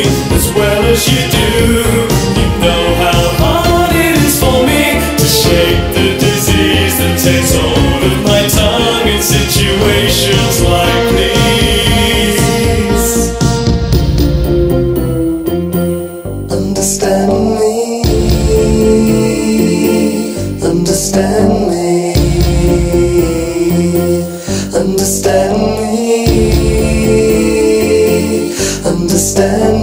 as well as you do. You know how hard it is for me to shake the disease that takes hold of my tongue in situations like these. Understand me. Understand me. Understand me understand